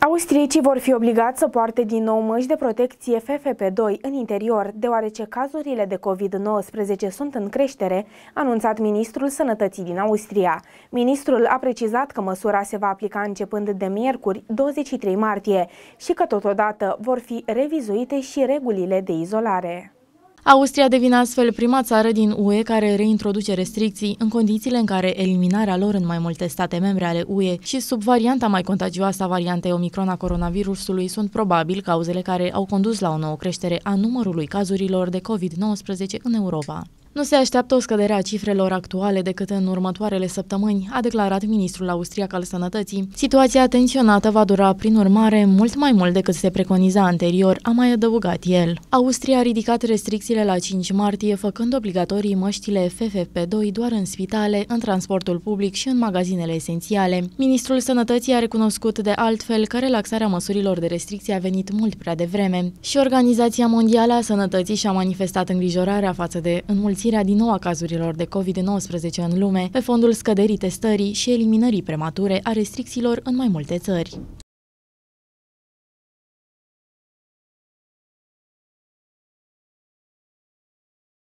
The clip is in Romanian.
Austriecii vor fi obligați să poarte din nou măști de protecție FFP2 în interior, deoarece cazurile de COVID-19 sunt în creștere, anunțat Ministrul Sănătății din Austria. Ministrul a precizat că măsura se va aplica începând de miercuri, 23 martie, și că totodată vor fi revizuite și regulile de izolare. Austria devine astfel prima țară din UE care reintroduce restricții în condițiile în care eliminarea lor în mai multe state membre ale UE și sub varianta mai contagioasă a variantei Omicron a coronavirusului sunt probabil cauzele care au condus la o nouă creștere a numărului cazurilor de COVID-19 în Europa. Nu se așteaptă o scădere a cifrelor actuale decât în următoarele săptămâni, a declarat ministrul austriac al sănătății. Situația tensionată va dura, prin urmare, mult mai mult decât se preconiza anterior, a mai adăugat el. Austria a ridicat restricțiile la 5 martie, făcând obligatorii măștile FFP2 doar în spitale, în transportul public și în magazinele esențiale. Ministrul sănătății a recunoscut de altfel că relaxarea măsurilor de restricție a venit mult prea devreme și Organizația Mondială a Sănătății și-a manifestat îngrijorarea față de înmulțirea înmulțirea din nou a cazurilor de COVID-19 în lume, pe fondul scăderii testării și eliminării premature a restricțiilor în mai multe țări.